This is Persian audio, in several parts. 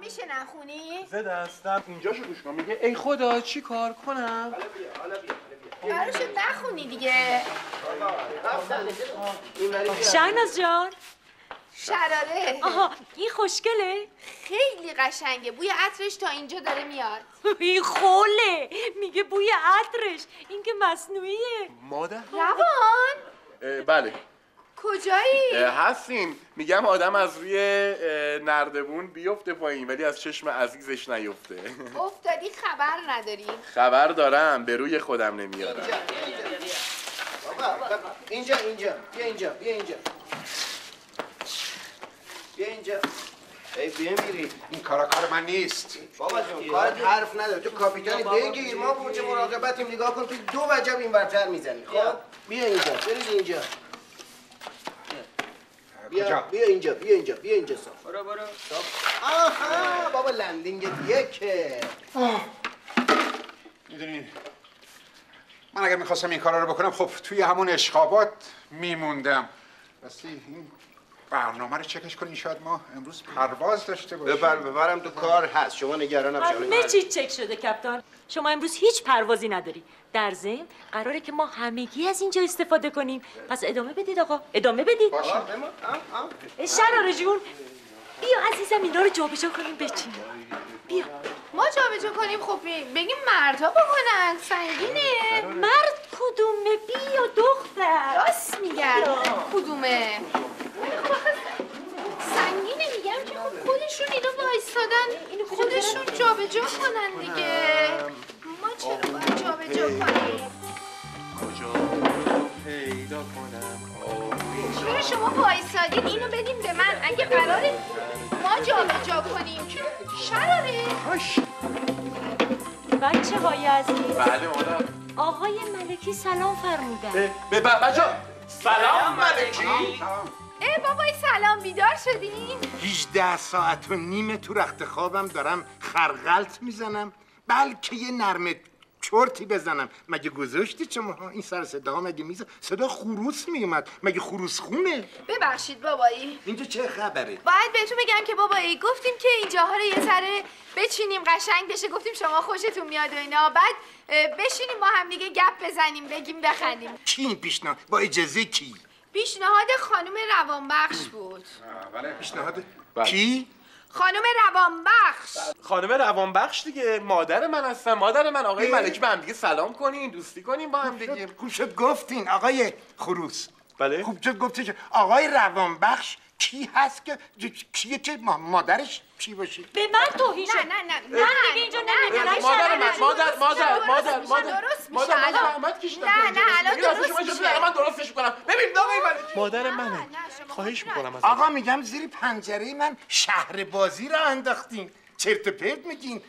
میشه نخونی؟ زد هستم اینجا شو گوش کن میگه ای خدا چی کار کنم؟ براشو نخونی دیگه. شهناز جان. شراره. آها این خوشگله؟ خیلی قشنگه. بوی عطرش تا اینجا داره میاد. این خوله. میگه بوی عطرش. این که مصنوعیه. مادر؟ روان. بله. کجایی؟ هستیم. میگم آدم از روی نردبون بیفته پایین ولی از چشم عزیزش نیفته. افتادی خبر نداری. خبر دارم به روی خودم نمیارم. اینجا اینجا بیا اینجا بیا اینجا. بیا اینجا. ای بیا میری. این کارا کار من نیست. بابا جون کارت حرف نداره. تو کاپیتانی بگیر ما برج مراقبتیم. نگاه کن تو دو وجب این برتر می‌زنی. خب؟ بیا. اینجا. برید اینجا. بیا؟ بیا اینجا بیا اینجا بیا اینجا صاف برو برو. صاف آها بابا لندینگ یکه می‌دونین من اگر می‌خواستم این کارا رو بکنم خب توی همون اشخابات میموندم. راستی این برنامه رو چکش کنین شاید ما امروز پرواز داشته باشیم. ببر ببرم تو کار هست. شما نگران نباش همه چی چک شده کپتان. شما امروز هیچ پروازی نداری. در ضمن قراره که ما همگی از اینجا استفاده کنیم. پس ادامه بدید آقا. ادامه بدید. شراره جون. بیا عزیزم اینا رو جابجا کنیم بچینیم بیا. ما جابجا کنیم خب بگیم مردها بکنن. سنگینه. مرد کدومه؟ بیا دختر. راست میگن کدومه؟ سنگینه میگم که خب خودشون اینا وایستادن خودشون جابجا کنن دیگه. ما چرا باید جابجا کنیم؟ کجا پیدا کنم؟ چرا شما وایستادین اینو بدین به من. اگه قراره ما جابجا کنیم. شراره. بچه های عزیز. بله مادر آقای ملکی سلام فرمودن. به بچه سلام ملکی. بابای سلام بیدار شدین 18 ساعت و نیم تو رخت خوابم دارم خرغلت می‌زنم. بلکه یه نرمه چرتی بزنم. مگه گذاشتی شما؟ این سر صدا مگه میزه صدا خروس میومد مگه خروس خونه؟ ببخشید بابایی. اینجا چه خبره؟ باید بهتون بگم که بابایی گفتیم که اینجاها رو یه ذره بچینیم قشنگ بشه. گفتیم شما خوشتون میاد و اینا. بعد بشینیم با هم دیگه گپ بزنیم بگیم بخندیم. کی این پیشنهاد با اجازه کی؟ پیشنهاد خانم روانبخش بود. بله. پیشنهاد بله. کی؟ خانم روانبخش. خانم روانبخش دیگه. مادر من هستم. مادر من. آقای اه. ملکی به هم دیگه سلام کنین دوستی کنین با هم دیگه. خوب شد گفتین آقای خروس. بله. خوب شد گفتی که آقای روانبخش کی هست که کیه که ما- مادرش چی باشه؟ به من توهین نه نه نه. من دیگه اینجا نمی‌دونم مادر من مادر مادر مادر مادر. مادر میشه، من. زحمت کشیدم نه، نه،. الان درست میشه. من درستش می‌کنم ببین آقای ملکی مادر نه، منه. خواهش می‌کنم از آقا میگم زیر پنجره من شهر بازی را انداختین. چرت و پرت میگین.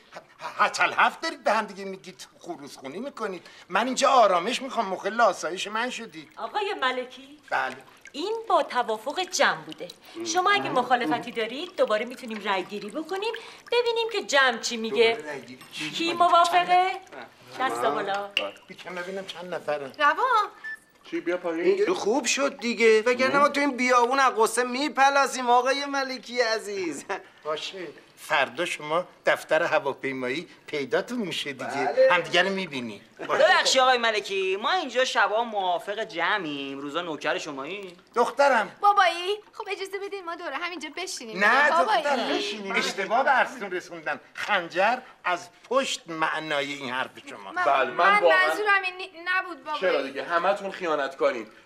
هچل هفت دارید به هم دیگه میگید خروس خونی می‌کنید. من اینجا آرامش می‌خوام. مخل آسایش من شدید. آقای ملکی. بله. این با توافق جمع بوده. شما اگه مخالفتی دارید دوباره می‌تونیم رای گیری بکنیم. ببینیم که جمع چی میگه. کی موافقه؟ دست بالا. بیکن ببینم چند نفره. روان چی بیا پایین؟ خوب شد دیگه. وگرنه ما تو این بیابون از قصه میپلاسیم آقای ملکی عزیز. باشه. فردا شما دفتر هواپیمایی پیداتون میشه دیگه. همدیگه رو می‌بینی. ببخشی آقای ملکی ما اینجا شبا موافق جمعیم. روزا نوکر شمایی. دخترم. بابایی خب اجازه بدین ما دوره همینجا بشینیم نه بابایی. دخترم اشتباه به رسوندم خنجر از پشت معنای این حرف شما. من, بله، من من منظورم این نبود بابایی. چرا دیگه؟ همتون خیانت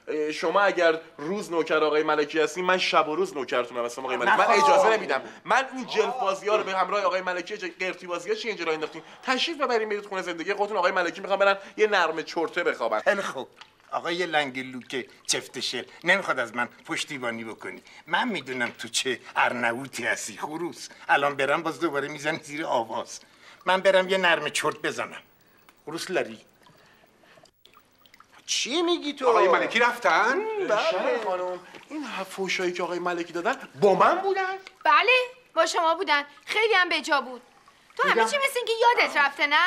اه، شما اگر روز نوکر آقای ملکی هستین من شب و روز نوکرتونم هستم آقای ملکی. من خب. اجازه نمیدم. من این جلف بازی ها رو به همراه آقای ملکی قرتی بازی ها چی اینجا انداختین تشریف ببرین برید خونه زندگی خودتون. آقای ملکی می‌خوام برن یه نرمه چرته بخوابن. خیلی خوب. آقای لنگ لوکه چفت شل. نمی‌خواد از من پشتیبانی بکنی. من می‌دونم تو چه ارنووتی هستی خروس. الان برم باز دوباره می‌زنی زیر آواز. من برم یه نرمه چرت بزنم. خروس لری. چی میگی تو؟ آقای ملکی رفتن؟ بله. خانم. این فوشایی که آقای ملکی دادن با من بودن؟ بله با شما بودن. خیلی هم به جا بود. تو همه چی مثل اینکه یادت رفته نه؟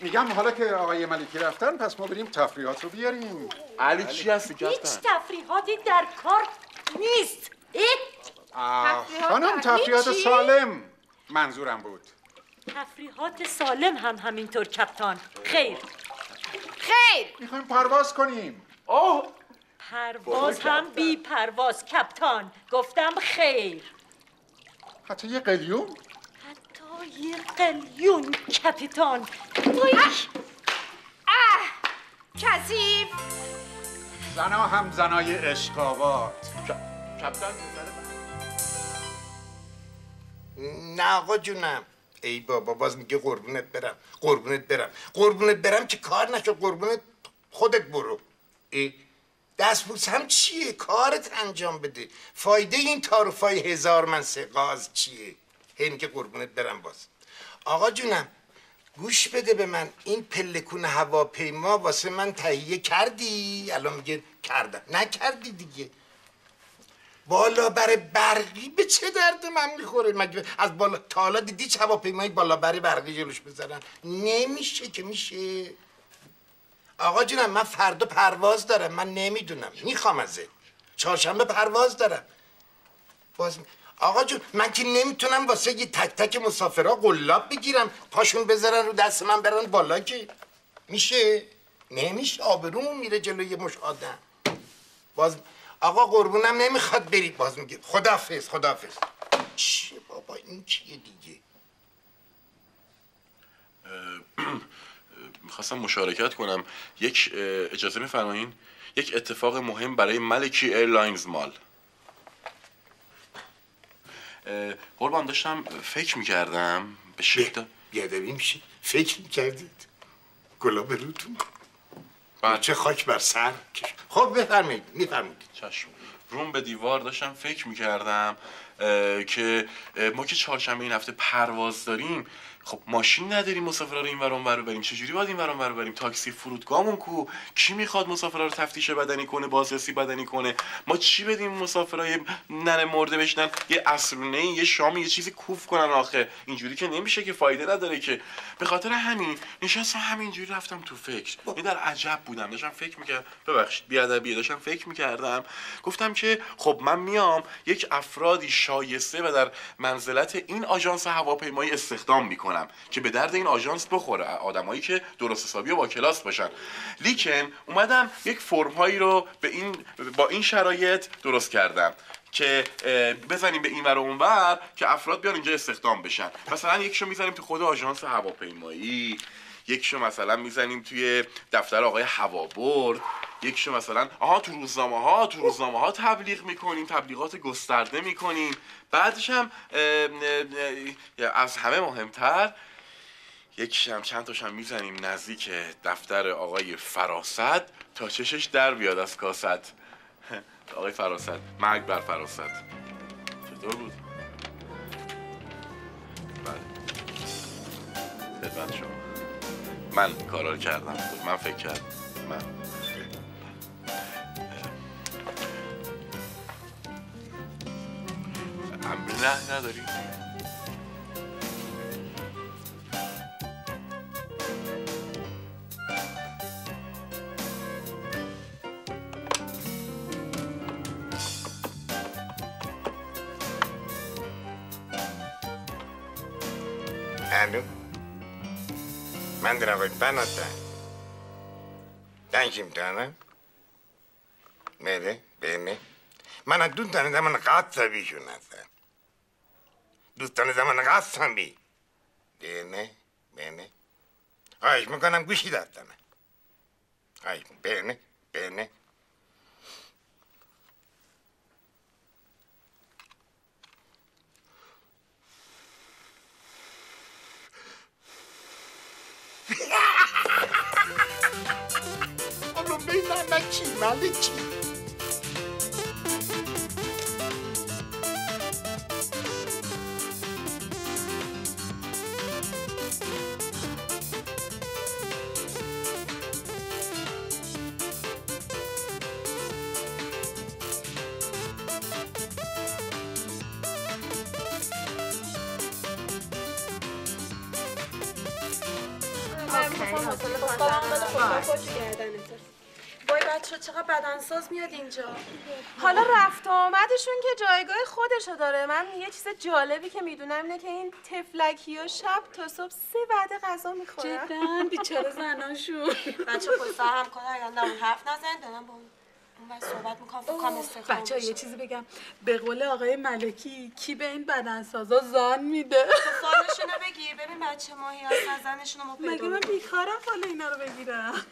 میگم حالا که آقای ملکی رفتن پس ما بریم تفریحات رو بیاریم. علی چی هستی هیچ تفریحاتی در کار نیست. خانم تفریحات؟ سالم منظورم بود. تفریحات سالم هم همینطور کپتان. خیر. خیر. می‌خوایم پرواز کنیم. آه پرواز هم بی پرواز کپتان. گفتم خیر. حتی یه قلیون؟ یه قلیون کپیتان. وای. اه کثیف زنا هم زنای اشقابات کپتن نه آقا جونم. ای بابا باز میگه قربونت برم. قربونت برم. قربونت برم که کار نشد قربونت خودت برو. ای دست هم چیه؟ کارت انجام بده. فایده این تعارفای هزار من سقاز چیه؟ هی میگه قربونت برم باز. آقا جونم گوش بده به من. این پلکون هواپیما واسه من تهیه کردی؟ الان میگه کردم. نکردی دیگه. بالا بر برقی به چه درد من می‌خوره؟ مگه از بالا تا حالا دیدی چه هواپیمای بالا بر برقی جلوش بذارن نمیشه که میشه. آقا جونم من فردا پرواز دارم. من نمی‌دونم. می‌خوام ازت. چهارشنبه پرواز دارم. باز آقا جون من که نمی‌تونم واسه یه تک تک مسافرها قلاب بگیرم. پاشون بذارن رو دست من برن بالا که. میشه؟ نمیشه. آبرومون میره جلوی مش آدم. باز آقا قربونم نمی‌خواد بری باز میگه. خدافظ خدافظ چیه بابا این چیه دیگه؟ می‌خواستم مشارکت کنم. یک اجازه میفرمایین؟ یک اتفاق مهم برای ملکی ایرلاینز مال. قربان داشتم فکر می‌کردم به شدت بیادبی میشه فکر می‌کردید؟ گلاب روتون بله. چه خاک بر سر؟ خب بفرمایید میفرمایید. چشم. روم به دیوار داشتم فکر می‌کردم که ما که چهارشنبه این هفته پرواز داریم خب ماشین نداریم مسافرها رو این ور اونور بریم. چجوری باید این ور اونور بریم؟ تاکسی فرودگاهمون کو؟ کی می‌خواد مسافرها رو تفتیش بدنی کنه بازرسی بدنی کنه؟ ما چی بدیم مسافرها یه نره مرده بشنن یه عصرونه یه شامی یه چیزی کوف کنن آخه. اینجوری که نمیشه که فایده نداره که. به خاطر همین نشستم همینجوری رفتم تو فکر. این در عجب بودم. داشتم فکر می‌کردم. ببخشید بیادبیه. داشتم فکر می‌کردم. گفتم که خب من میام یک افرادی شایسته و در منزلت این آژانس هواپیمایی استخدام می‌کنم. که به درد این آژانس بخوره آدمایی که درست حسابی با کلاس باشن. لیکن اومدم یک فرم هایی رو به این با این شرایط درست کردم که بزنیم به این ور و اون ور که افراد بیان اینجا استخدام بشن. مثلا یکشو می‌زنیم تو خود آژانس هواپیمایی یکشو مثلا می‌زنیم توی دفتر آقای هوابرد یکشو مثلا آها تو روزنامه ها تو روزنامه ها تبلیغ می‌کنیم تبلیغات گسترده می‌کنیم. بعدش هم از همه مهمتر یکیش هم چند تاش هم می‌زنیم نزدیک دفتر آقای فراست تا چشش در بیاد از کاست. آقای فراست مرگ بر فراست. چطور بود؟ بله. خدمت شما. من کارا کردم. من فکر کردم. من. نه نداری؟ الو من در آقای بناتم دنگ امتحانم بله بله من از دوستان زمان قصبیشون هستم دوستان زمان قصبی بله بله خواهش می‌کنم گوشی دستمه خواهش بله بله حالا بین ملکی ملکی وای بچه بدنساز میاد اینجا. حالا رفت و آمدشون که جایگاه خودشو داره. من یه چیز جالبی که می‌دونم اینه که این تفلکی و شب تا صبح سه وعده غذا می‌خورن. جدا بیچاره زناشون. بچه پشت هم کنن اگر حرف نزن دارم با اون اون صحبت می‌کنم بچه یه چیزی بگم. به قول آقای ملکی کی به این بدنسازا زان میده؟ فالشونو بگیر. ببین بچه ماهی هستن زنشونو ما پیدا مگه من. بیکارم فال اینا رو بگیرم؟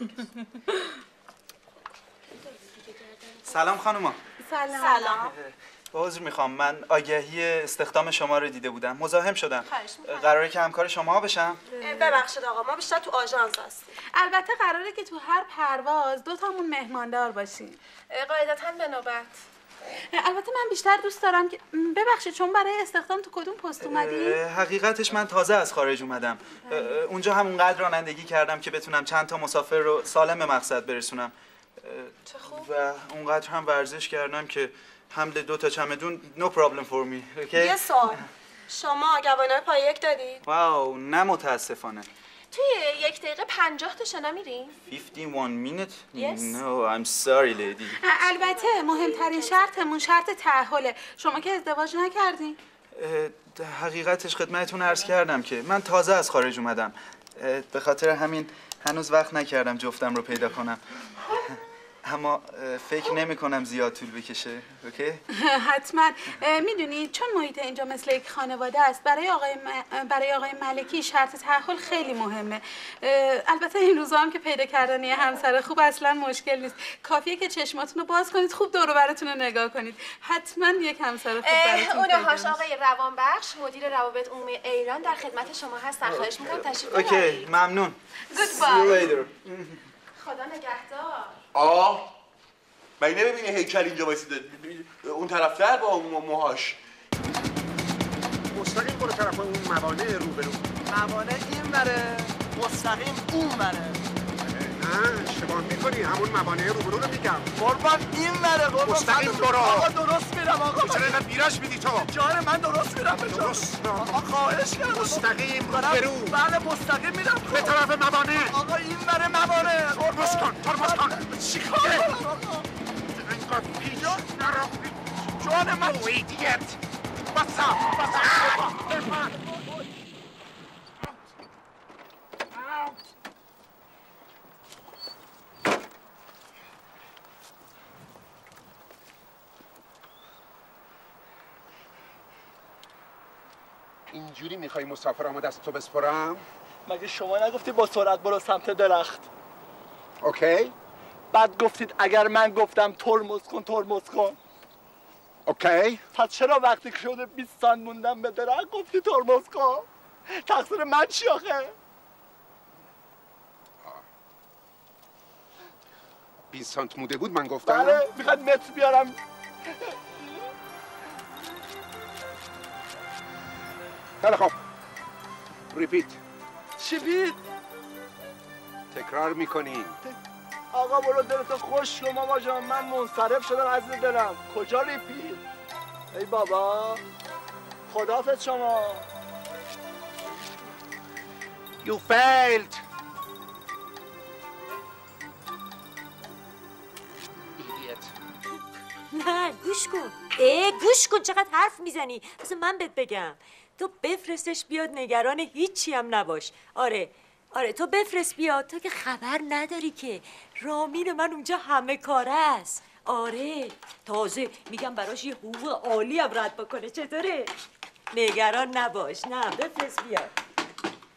سلام خانوما. سلام. سلام عذر می‌خوام. من آگهی استخدام شما رو دیده بودم. مزاحم شدم. قراره که همکار شما بشم؟ ببخشید آقا. ما بیشتر تو آژانس هستیم. البته قراره که تو هر پرواز دو تامون مهماندار باشیم قاعدتا به نوبت. البته من بیشتر دوست دارم که ببخشید چون برای استخدام تو کدوم پست اومدی؟ حقیقتش من تازه از خارج اومدم. اونجا همونقدر رانندگی کردم که بتونم چند تا مسافر رو سالم به مقصد برسونم. چه خوب. و اونقدر هم ورزش کردم که حمل دو تا چمدون no problem for me یه? سوال. شما گواهینامه پای یک دادید واو نه متاسفانه. توی یک دقیقه پنجاه تا شنا میرین 51 minute Yes. no I'm sorry lady. البته مهمترین شرطمون شرط تعهله شما که ازدواج نکردین حقیقتش خدمتتون عرض کردم که من تازه از خارج اومدم. به خاطر همین هنوز وقت نکردم جفتم رو پیدا کنم. اما فکر نمی کنم زیاد طول بکشه. اوکی؟ حتما. می‌دونی چون محیط اینجا مثل یک خانواده است برای آقای, م- برای آقای ملکی شرط تعهل خیلی مهمه. اه، البته این روزا هم که پیدا کردن یه همسر خوب اصلا مشکل نیست. کافیه که چشماتون رو باز کنید خوب دور و براتون رو نگاه کنید. حتما یک همسر خوب براتون اون هاش. آقای روانبخش مدیر روابط عمومی ایران در خدمت شما هستن. خواهش می‌کنم تشریف اوکی ممنون. Goodbye. See you later. خدا نگهدار. آه مگه نمی‌بینی هیکل اینجا وایسیده؟ اون طرفتر با اون موهاش. مستقیم برو طرف اون موانع روبرو. موانع این بره مستقیم اون بره نه اشتباه می‌کنی. همون موانع روبرو رو میگم. قربان این بره قربان مستقیم. برو. آقا درست میرم آقا. چرا اینقدر بیراش میدی تو؟ جان من درست میرم به درست. آقا خواهش کردم. مستقیم روبرو. بله مستقیم میرم. به طرف موانع. آقا این بره موانع. ترمز کن ترمز کن. کنم آقا. اینقدر پیش نرو جان من. او ایدیت. بسا بسا اینجوری می‌خوای مسافرامو دست تو بسپرم؟ مگه شما نگفتی با سرعت برو سمت درخت؟ okay. بعد گفتید اگر من گفتم ترمز کن ترمز کن. okay. پس چرا وقتی که شده 20 سانت موندم به درخت گفتی ترمز کن؟ تقصیر من چی آخه؟ 20 سانت موده بود من گفتم. بله می‌خواد متر بیارم. خیلی خب ریپیت. چی بید تکرار می‌کنی. آقا برو دلتو خوش کن ماما جان. من منصرف شدم از دلم. کجا ریپید ای بابا. خدافظ شما. You failed. Idiot. نه گوش کن. اه گوش کن چقدر حرف می‌زنی. بذار من بهت بگم. تو بفرستش بیاد نگران هیچی هم نباش. آره آره تو بفرست بیاد. تو که خبر نداری که رامین من اونجا همه کاره است. آره تازه میگم براش یه حقوق عالی هم رد بکنه. چطوره؟ نگران نباش. نه بفرست بیاد.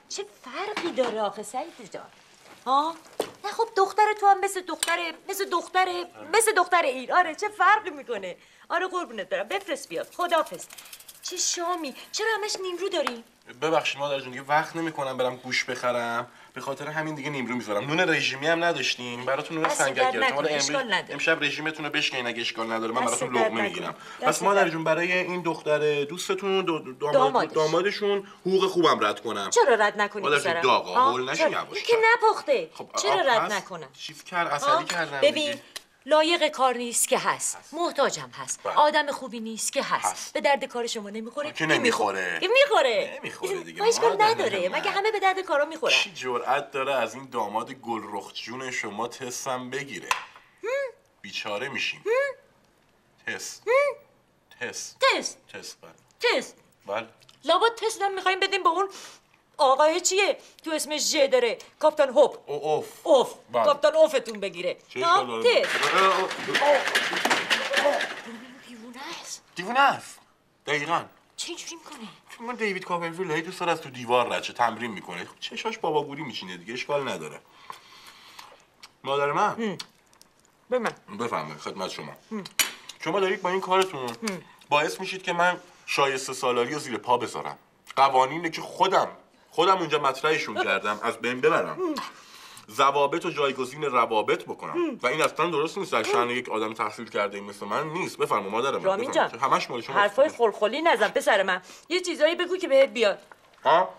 چه فرقی داره آخه سعید جان؟ ها؟ نه خب دختر تو هم مثل دختر مثل دختر مثل دختر این آره چه فرقی می‌کنه؟ آره قربونت برم. بفرست بیاد. خدافظ چه شامی چرا همش نیمرو داری ببخشید مادر جون دیگه وقت نمی‌کنم برم گوش بخرم به خاطر همین دیگه نیمرو می‌ذارم نون رژیمی هم نداشتیم براتون نون سنگک گرفتم حالا امروز. امشب رژیمتون رو بشکنین اگه اشکال نداره من براتون لقمه. می‌گیرم پس مادر جون برای این دختر دوستتون دو- داماد دامادش. دامادشون حقوق خوبم رد کنم چرا رد نکنی مادر جون؟ داغا؟ هول نشین چرا؟ یواش که نپخته خب چرا رد؟ نکنم چیز کرد ها؟ عصبی کردم ببین. لایق کار نیست که هست. محتاجم هست. بله. آدم خوبی نیست که هست, هست. به درد کار شما نمی‌خوره. که نمی‌خوره. می‌خوره. نمی‌خوره دیگه، ما اشکال نداره. مگه همه به درد کارا می‌خورن؟ کی جرأت داره از این داماد گلرخ جون شما تستم بگیره؟ بیچاره میشیم. تست. تست. تست. تست بله. تست. بله. لابد تست هم می‌خوایم بدیم به اون آقای چیه؟ تو اسمش ژ داره کاپتان هوپ. او اوف. اوف. بله. کاپتان اوفتون بگیره؟ تست دیوونه است. دیوونه است. دقیقا. چه اینجوری می‌کنه؟ من دیوید کاپرفیلد هی دوست داره از تو دیوار رد شه تمرین می‌کنه. خب چشاش باباگوری میشینه دیگه اشکال نداره. مادر من. به من. بفهمه خدمت شما. شما دارید با این کارتون باعث میشید که من شایسته سالاری رو زیر پا بذارم. قوانینه که خودم خودم اونجا مطرحشون کردم از بین ببرم. ضوابط و جایگزین روابط بکنم. و این اصلا درست نیست. در شأن یک آدم تحصیل کرده مثل من نیست. بفرما مادر من رامین. جان همش مال شما حرفای خلخلی نزن پسر من. یه چیزایی بگو که بهت بیاد. ها؟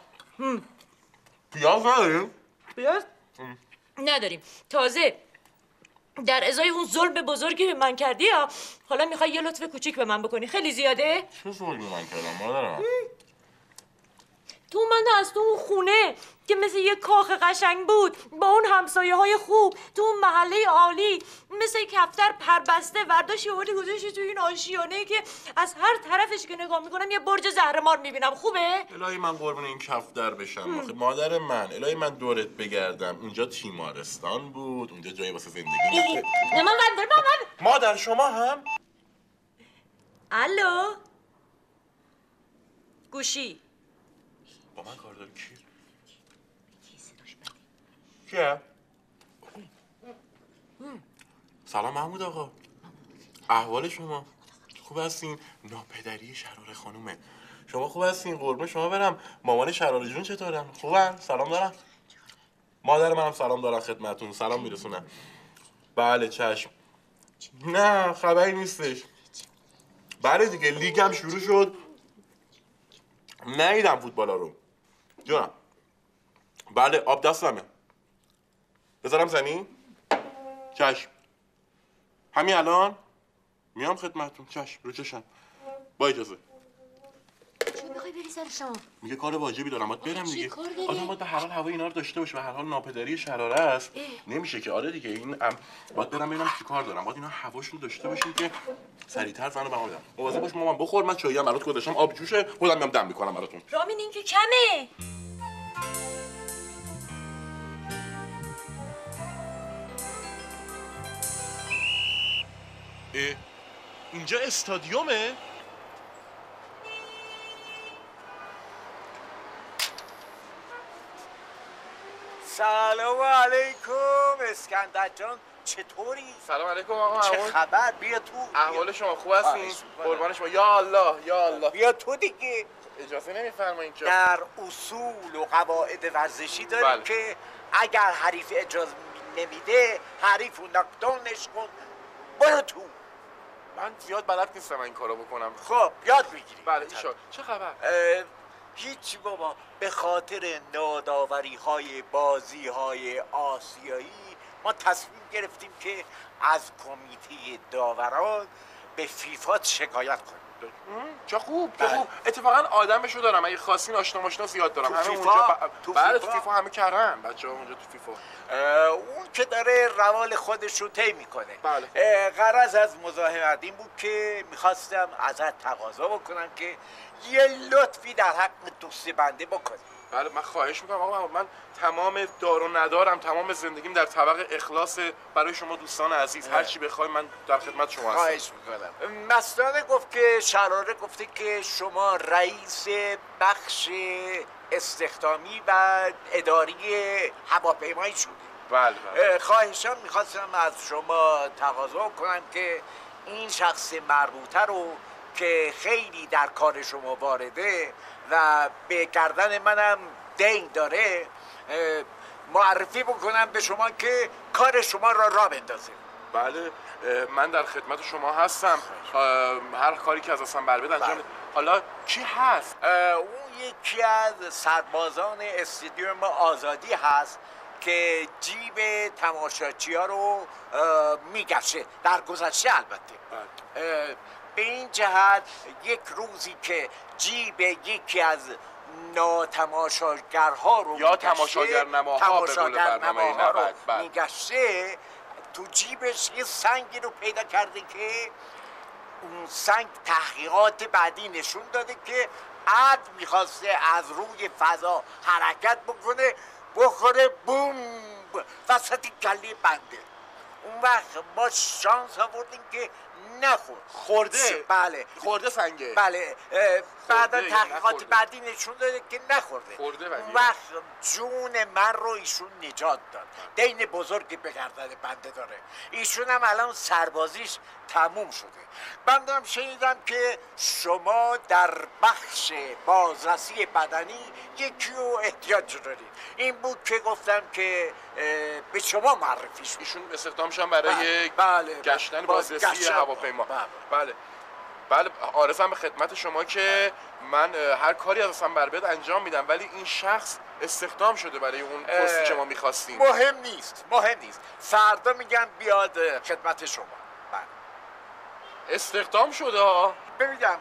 پیاز نداریم؟ پیاز؟ نداریم. تازه در ازای اون ظلم بزرگی به من کردی ها حالا می‌خوای یه لطف کوچیک به من بکنی. خیلی زیاده؟ چه ظلمی من کردم مادر من تو من از تو اون خونه که مثل یه کاخ قشنگ بود با اون همسایه های خوب تو اون محله عالی مثل کفتر پربسته ورداشتی آوردی گذاشتی تو این آشیانه که از هر طرفش که نگاه می‌کنم یه برج زهرمار می‌بینم. خوبه؟ الهی من قربون این کف در بشم. آخه مادر من الهی من دورت بگردم. اونجا تیمارستان بود اونجا جایی واسه زندگی. نه من من مادر شما هم؟ الو؟ گوشی. با من کار داری؟ کی؟ کیه؟ سلام محمود آقا. احوال شما. خوب هستین؟ ناپدری شرار خانومه. شما خوب هستین؟ قربون شما برم. مامان شرار جون چطورن؟ خوبن؟ سلام دارم. مادر منم سلام دارم خدمتون. سلام میرسونم. بله چشم. نه خبری نیستش. بله دیگه لیگم شروع شد. نیدم فوتبالا رو. جونم. بله آب دستمه. بذارم زمین چشم. همین الان؟ میام خدمتتون. چشم رو چشم. با اجازه. بری سر شما. میگه کار واجبی دارم باید برم دیگه؟ آدم باید به هر حال هوای اینا رو داشته باشه به هر حال ناپدری شراره است. نمیشه که. آره دیگه این ام... باید برم ببینم چی کار دارم. باید اینا هواشون داشته باشیم که سریعتر زنو بهم بدم. مواظب باش مامان بخور. من چایی هم برات گذاشتم. آب جوشه. خودم میام دم می‌کنم براتون. رامین این که کمه. اینجا استادیومه سلام علیکم اسکندر جان چطوری؟ سلام علیکم آقا چه احوال- خبر؟ بیا تو. احوال شما خوب هستین می‌کنم. قربان شما. یا الله یا الله. بیا تو دیگه. اجازه نمیفرمایید که در اصول و قواعد ورزشی داریم بله. که اگر حریف اجازه نمیده حریف رو نقدانش کن. برو تو. من زیاد بلد نیستم این کارو بکنم. خب یاد بگیری بله ایشان. چه خبر؟ هیچ بابا به خاطر ناداوری های بازی های آسیایی ما تصمیم گرفتیم که از کمیته داوران به فیفا شکایت کنیم. چه خوب چه بله. خوب. اتفاقا آدمشو دارم. اگه خواستین آشنا ماشنا زیاد دارم. تو همه فیفا؟ اونجا ب... تو بله فیفا؟ تو فیفا؟ همه کردن. بچه ها اونجا تو فیفا. اون که داره روال خودش رو طی می‌کنه. بله. غرض از مزاحمت این بود که می‌خواستم ازت تقاضا بکنم که یه لطفی در حق دوست بنده بکنی. بله من خواهش می‌کنم. آقا من تمام دار و ندارم تمام زندگیم در طبق اخلاص برای شما دوستان عزیز. هر چی بخوای من در خدمت شما هستم. خواهش می‌کنم. مستانه گفت که شراره گفته که شما رئیس بخش استخدامی و اداری هواپیمایی شدی. بله بله. اه، خواهشان می‌خواستم از شما تقاضا کنم که این شخص مربوطه رو که خیلی در کار شما وارده و به گردن منم دین داره معرفی بکنم به شما که کار شما را را بندازه. بله من در خدمت شما هستم. هر کاری که از دستم بر انجام بله. حالا کی هست؟ اون یکی از سربازان استادیوم آزادی هست که جیب تماشاچی ها رو میگشه در گذشته البته. اه، به این جهت یک روزی که جیب یکی از ناتماشاگرها رو یا به قول برنامه تماشاگرنماها رو 90. میگشته تو جیبش یه سنگی رو پیدا کرده که اون سنگ تحقیقات بعدی نشون داده که عد می‌خواسته از روی فضا حرکت بکنه بخوره بوم وسط کله بنده اون وقت ما شانس آوردیم که نخورد خورده؟ بله. خورده سنگه بله. اه، بعد خورده یا تحقیقات؟ بعدی نشون داده که نخورده. خورده ولی. اون وقت جون من رو ایشون نجات داد. دین بزرگی به گردن بنده داره. ایشون هم الان سربازیش تموم شده. بنده هم شنیدم که شما در بخش بازرسی بدنی یکی رو احتیاج دارید. این بود که گفتم که به شما معرفی شد. ایشون استخدام شدن برای بله، بله. گشتن باز- بازرسی گشتن- هواپیما. بله. بله آرزم به خدمت شما که من هر کاری از اصلا بر انجام میدم ولی این شخص استخدام شده برای اون پستی که ما می‌خواستیم. مهم نیست مهم نیست. فردا میگن بیاد خدمت شما. بله. استخدام شده ها؟ ببینم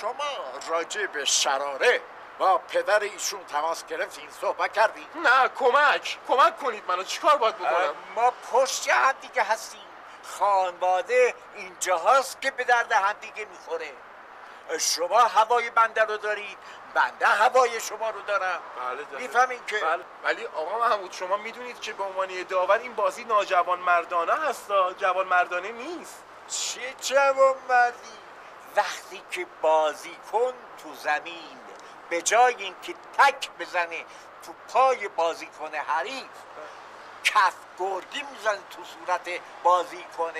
شما راجع به شراره با پدر ایشون تماس گرفتین صحبت کردین؟ نه کمک. کمک کنید منو. چیکار باید بکنم؟ ما پشت هم دیگه هستیم. خانواده اینجا هست که به درد هم دیگه می‌خوره. شما هوای بنده رو دارید بنده هوای شما رو دارم. بله. می‌فهمین که بله. ولی آقا محمود شما می‌دونید که به عنوان داور این بازی ناجوان مردانه هستا جوان مردانه نیست. چه جوان مردی؟ وقتی که بازی کن تو زمین به جای اینکه تک بزنه تو پای بازیکن حریف کف گرگی می‌زنه تو صورت بازیکن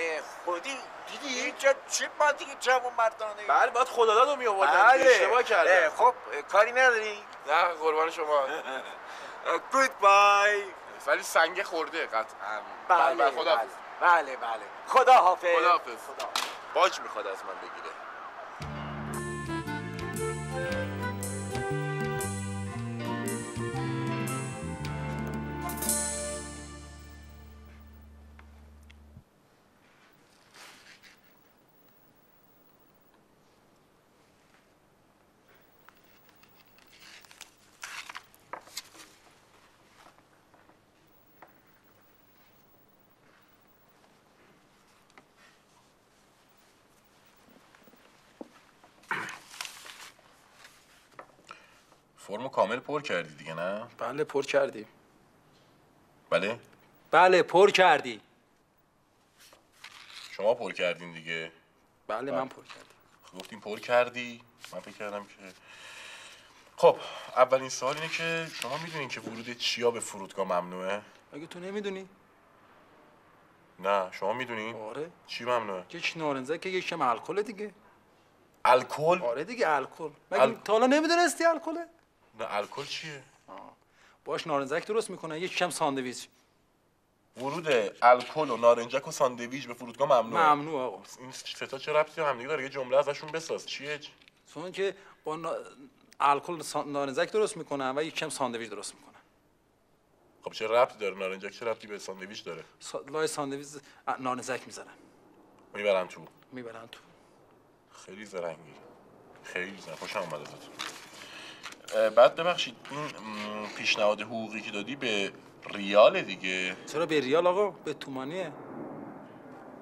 خودی دیدی؟ اینجا چه بازی جوان مردانه؟ بله باید خداداد رو میآوردن اشتباه کردم خب کاری نداری؟ نه قربان شما. گود بای ولی سنگ خورده قطعا. بله بله خدا بله بله. بله خدا حافظ خدا حافظ باج می‌خواد از من بگیره. کامل پر کردی دیگه نه؟ بله پر کردی بله؟ بله پر کردی. شما پر کردین دیگه. بله من پر کردم. گفتیم پر کردی. من فکر کردم که خب اولین سوال اینه که شما می‌دونین که ورود چیا به فرودگاه ممنوعه؟ اگه تو نمی‌دونی؟ نه شما می‌دونین آره. چی ممنوعه؟ یک نارنزه که یکم الکل دیگه. الکل؟ آره دیگه الکل. مگه ال- تا حالا نمی‌دونستی الکله نه الکل چیه؟ باش نارنزک درست می‌کنن یکم ساندویچ. ورود الکل و نارنجک و ساندویچ به فرودگاه ممنوعه. ممنوع آقا. این ستا چه ربطی هم دیگه داره؟ یه جمله ازشون بساز. چیه؟ چون که با نا... الکل نارنزک درست می‌کنن و یکم ساندویچ درست می‌کنن خب چه ربطی داره نارنجک؟ چه ربطی به ساندویچ داره؟ سا... لای ساندویچ نارنزک می‌زنن می‌برن تو. می‌برن تو. خیلی زرنگی. خیلی زرنگ. خوشم اومد ازتون. بعد ببخشید این پیشنهاد حقوقی که دادی به ریال دیگه. چرا به ریال آقا؟ به تومانیه.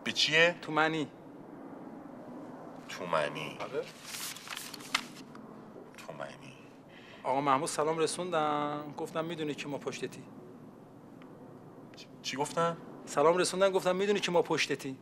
به چیه؟ تومنی تومنی آره. تومنی آقا محمود سلام رسوندم. گفتم می‌دونی که ما پشتتی. چی گفتن سلام رسوندم گفتم می‌دونی که ما پشتتی.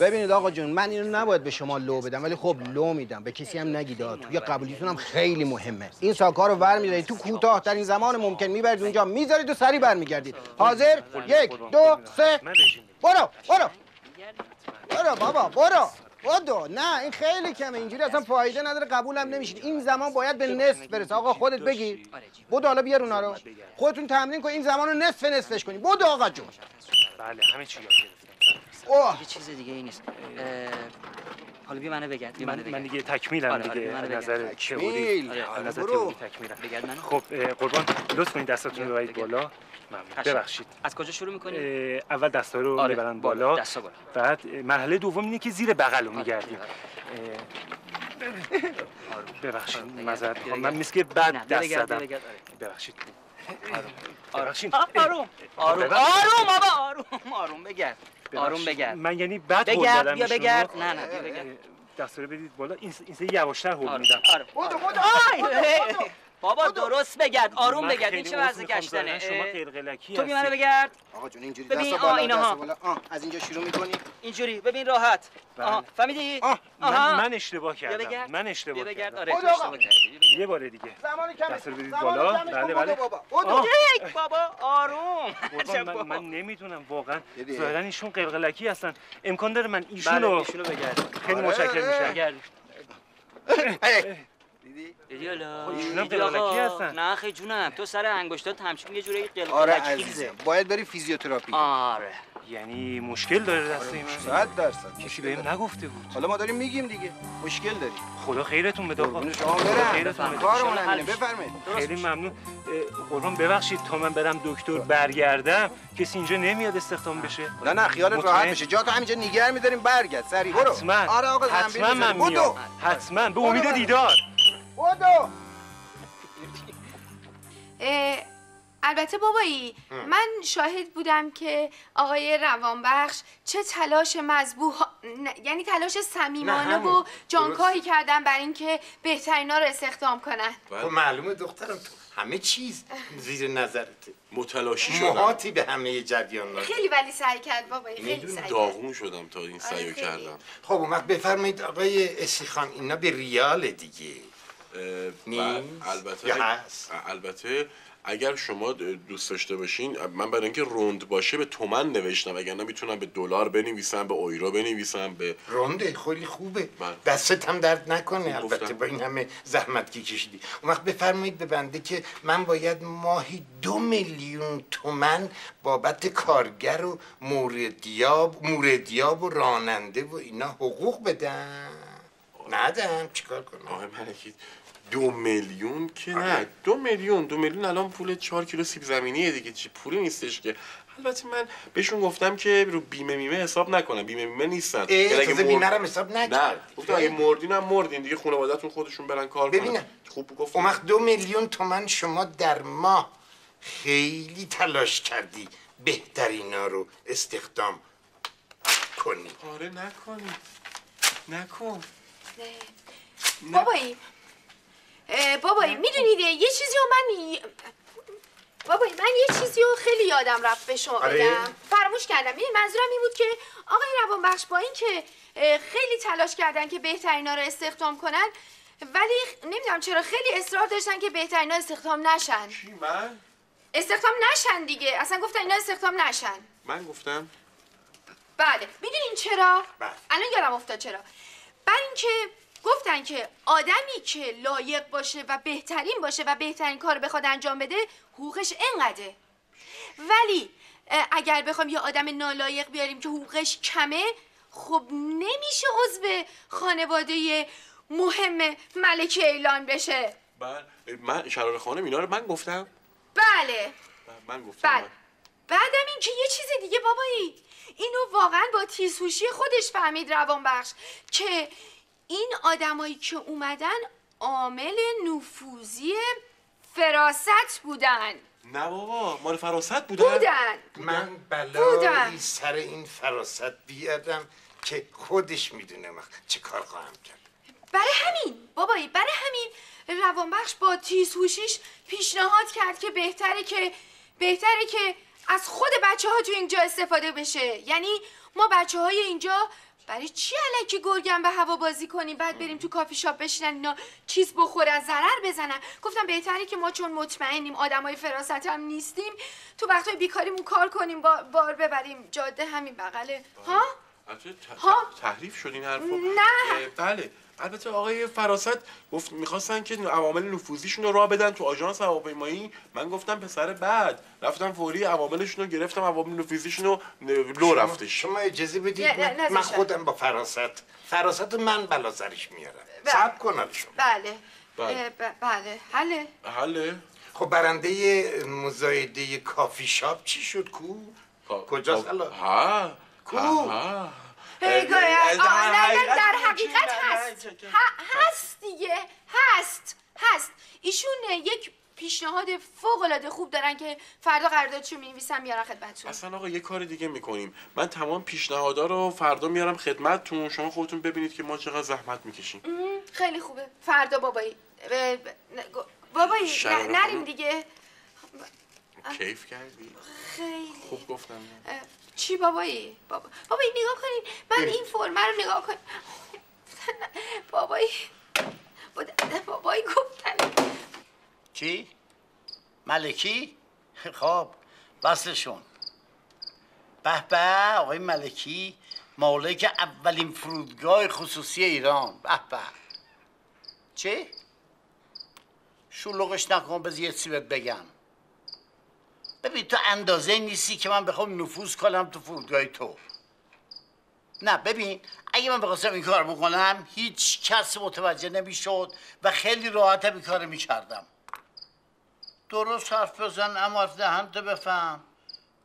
ببینید آقا جون من اینو نباید به شما لو بدم ولی خب لو میدم. به کسی هم نگید. توی قبولیتون هم خیلی مهمه. این ساکا رو ور میدارید تو کوتاهترین زمان ممکن می‌برید اونجا. می‌ذارید و سری برمیگردید. حاضر؟ یک دو سه. برو برو. برو بابا برو. بدو. نه این خیلی کمه. اینجوری اصلا فایده نداره. قبولم نمیشید. این زمان باید به نصف برسه. آقا خودت بگیر بدو حالا بیار اونا رو. خودتون تمرین کن. این زمان رو نصف نصفش کنی. بدو آقا جون. بله همه چی یاد اوه. یه چیز دیگه ای نیست. حالا بیا منو بگرد من, منو من دیگه تکمیلم آره، آره، دیگه. نظر تئوری. آره، نظر. تئوری تکمیلم. بگرد منو. خب قربان. لطف کنید دستاتون رو ببرید بالا. ممنون. ببخشید. از کجا شروع می‌کنی؟ اه، اول دستا رو آره، می‌برن بالا، دستا بالا. بعد مرحله دوم اینه که زیر بغل رو میگردیم. ببخشید معذرت می‌خوام. من میسکه بعد دست زدم. ببخشید. آروم. آروم. آروم. آروم آروم. آروم بگرد. آروم. بگرد. من یعنی هل بگرد دادم بیا شما. بگرد؟ نه نه بیا بگرد. دستوره بدید بالا. این این سه یواشتر هل آره، میدم. آره. آی، بابا درست بگرد آروم بگرد. این چه وضع گشتنه شما. قلقلکی تو بی منو. بگرد. آقا جون اینجوری ببین، دست آه، بالا اینها. دست آه از اینجا شروع می‌کنی؟ اینجوری. ببین راحت. آها فهمیدی؟ من, آها. من اشتباه کردم. من اشتباه کردم. آره اشتباه کردی. یه بار دیگه. زمان کمه. دستور بدید زمان بالا. بله بله. بابا. یک بابا. آروم. من, من نمی‌دونم واقعا؟ ظاهرا ایشون قلقلکی هستن. امکان داره من بله ایشونو ایشونو بگرد. خیلی آره، متشکرم. میشم دیدی حالا. خب؟ هستن. نه خیلی جونم تو سر انگشتات همچین یه جوری آره قلقلک عزیزم. خیزه باید بری فیزیوتراپی. آره. یعنی مشکل داره دسته من صد درصد کسی بهم نگفته بود. حالا ما داریم میگیم دیگه. مشکل داری خدا خیرتون بده آقا. شما خدا برم خیرتون بده. کارمون همینه. بفرمایید. خیلی ممنون. قربان ببخشید تا من برم دکتر برگردم. کسی اینجا نمیاد استخدام بشه؟ نه نه خیالت مطمئن؟ راحت بشه. جا تو همینجا نگه میداریم. برگرد. سری برو. حتما. آره آقا حتما. من میام. حتما. به امید دیدار. اه، البته بابایی من شاهد بودم که آقای روانبخش چه تلاش مذبوح یعنی تلاش صمیمانه. و جانکاهی کردن بر اینکه بهترینا رو استخدام کنن. خب معلومه دخترم تو همه چیز زیر نظرته متلاشی شدم. موهاتی به همه جریانات خیلی ولی سعی کرد بابایی خیلی سعی کرد. داغون شدم تا این آره، خیلی. کردم. خب وقت بفرمایید آقای اسیخان اینا به ریال دیگه. البته هست؟ البته اگر شما دوست داشته باشین من برای اینکه روند باشه به تومن نوشتم وگرنه می‌تونم به دلار بنویسم به اویرو بنویسم به رونده خیلی خوبه بله. دستت هم درد نکنه البته گفتم. با این همه زحمت که کشیدی اون وقت بفرمایید به بنده که من باید ماهی دو میلیون تومن بابت کارگر و موردیاب موردیاب و راننده و اینا حقوق بدم ندم. چیکار کنم؟ آقای ملکی دو میلیون که نه. دو میلیون. دو میلیون الان پول چهار کیلو سیب زمینیه دیگه. چی پولی نیستش که. البته من بهشون گفتم که رو بیمه میمه حساب نکنم بیمه میمه نیستن. یعنی اگه مرد- بیمه رو حساب نه. نکردی. گفتم اگه مردین هم مردین دیگه خانواده‌تون خودشون برن کار کنن. ببینم. خوب گفتم. اون وقت دو میلیون تومن شما در ماه خیلی تلاش کردی بهترینا رو استخدام کنی. آره نکنی نکن. بابایی بابایی می‌دونید یه چیزی رو من بابایی من یه چیزی رو خیلی یادم رفت به شما آره؟ فراموش کردم این منظورم این بود که آقای روانبخش با اینکه اه، خیلی تلاش کردن که بهترینا رو استخدام کنن ولی نمی‌دونم چرا خیلی اصرار داشتن که بهترینا استخدام نشن چی من استخدام نشن دیگه اصلا گفتن اینا استخدام نشن من گفتم بله می‌دونین چرا بله. الان یادم افتاد چرا برای اینکه گفتن که آدمی که لایق باشه و بهترین باشه و بهترین کار رو بخواد انجام بده حقوقش انقدره. ولی اگر بخوایم یه آدم نالایق بیاریم که حقوقش کمه خب نمیشه عضو خانواده مهم ملکه اعلان بشه. بله. من شرار خانم اینا رو من گفتم. بله. من گفتم. بله. بعدم این که یه چیز دیگه بابایی. اینو واقعا با تیزهوشی خودش فهمید روانبخش که این آدمایی که اومدن عامل نفوذی فراست بودن. نه بابا مال فراست بودن بودن. من بودن. بلایی سر این فراست بیادم که خودش می‌دونه وقت چه کار خواهم کرد. برای همین بابایی برای همین روانبخش با تیزهوشیش پیشنهاد کرد که بهتره که بهتره که از خود بچه ها تو اینجا استفاده بشه. یعنی ما بچه های اینجا برای چی علکی گرگن به هوا بازی کنیم؟ بعد بریم تو کافی شاپ بشینن اینا چیز بخورن ضرر بزنن. گفتم بهتره که ما چون مطمئنیم آدمای فراست هم نیستیم تو وقتای بیکاریمون کار کنیم با بار ببریم. جاده همین بغله. ها؟ ت- ها؟ تحریف شد این حرفا نه. بله. البته آقای فراست گفت می‌خواستن که عوامل نفوذیشون رو راه بدن تو آژانس هواپیمایی. من گفتم پسر بعد رفتم فوری عواملشون رو گرفتم عوامل نفوذیشون رو لو رفتش. شما اجازه بدید نه، نه، من. خودم با فراست فراست من بلا سرش میارم. بله. صبر کن حالا شما. بله. بله. بله. حله؟ حله. خب برنده مزایده کافی شاپ چی شد؟ کو؟ کا- کجاست کا- الان؟ ها کو؟ آه، نه در حقیقت هست. چه- چه- هست دیگه هست هست. ایشون یک پیشنهاد فوق العاده خوب دارن که فردا قراردادشو می‌نویسم میارن خدمتتون. اصلا آقا یه کار دیگه می‌کنیم. من تمام پیشنهادا رو فردا میارم خدمتتون. شما خودتون ببینید که ما چقدر زحمت می‌کشیم. خیلی خوبه. فردا بابایی. بابایی نریم. دیگه. کیف کردی؟ خیلی. خوب گفتم چی بابایی؟ بابا بابایی نگاه کنین. من این فرمه رو نگاه کن بابایی. با- بابایی گفتن. کی؟ ملکی؟ خب بسشون به به آقای ملکی مالک اولین فرودگاه خصوصی ایران. به به. چه؟ شلوغش نکن بذار یه چیزی بهت بگم. ببین تو اندازه نیستی که من بخوام نفوذ کنم تو فرودگاه تو. نه ببین اگه من بخواستم این کار بکنم هیچ کس متوجه نمی‌شد و خیلی راحت این کار می‌کردم. درست حرف بزن اما از دهنت بفهم.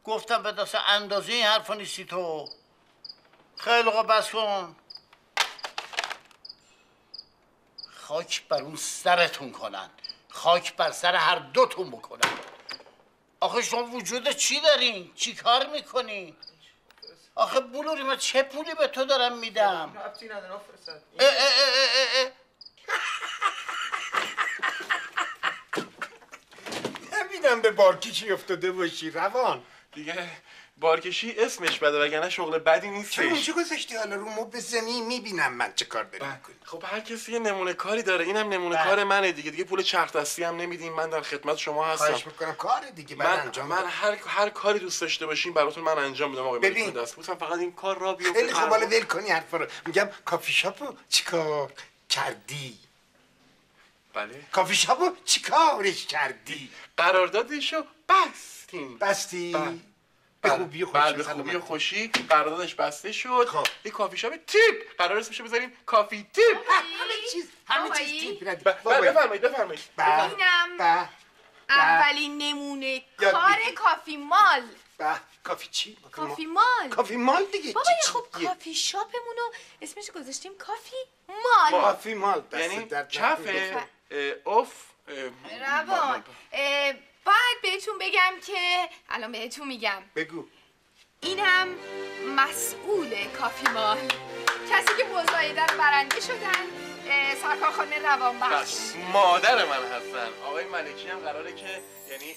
گفتم به دست اندازه این حرف نیستی تو. خیلی خوب بس کن. خاک بر اون سرتون کنن. خاک بر سر هر دوتون بکنن. آخه شما وجود چی دارین؟ چی کار می‌کنین؟ آخه بلوری من چه پولی به تو دارم میدم؟ اه. نمیدم به بارکیشی افتاده باشی روان دیگه بارکشی اسمش بده وگرنه شغل بدی چرا نیستش اونجا گذاشتی حالا؟ رو مب زمین می‌بینم من چه کار داری می‌کنی خب هر کسی یه نمونه کاری داره. اینم نمونه کار منه دیگه. دیگه پول چرخ دستی هم نمیدیم. من در خدمت شما هستم. خواهش می‌کنم. کار دیگه. من, من انجام من. هر هر کاری دوست داشته باشین براتون من انجام میدم. آقای ببین. دست. فقط این کار را بیفته. خیلی خوب. حالا ول کنی حرفا رو. میگم کافی شاپو چیکار کردی؟ بله. کافی شاپو چیکارش کردی؟ قراردادشو بستیم. بستی بله. به بله. خوبی و بله، خوشی به خوبی و سلامتی. خوشی. قراردادش بسته شد. یه کافی شاپ تیپ. قرار اسمشو بذاریم کافی تیپ. همه چیز همه چیز تیپ ردی. ب- بابایی. بفرمایید بفرمایید. اینم به اولین نمونه کار. کافی مال. به کافی چی؟ کافی مال. کافی مال. دیگه. بابا چی- خب؟ کافی شاپمون رو اسمش رو گذاشتیم کافی مال. کافی مال. یعنی اف اه، روان. باید بهتون بگم که الان بهتون میگم. بگو. اینم مسئول کافی مال کسی که مزایده رو برنده شدن سرکارخانه روانبخش. بس مادر من هستن. آقای ملکی هم قراره که یعنی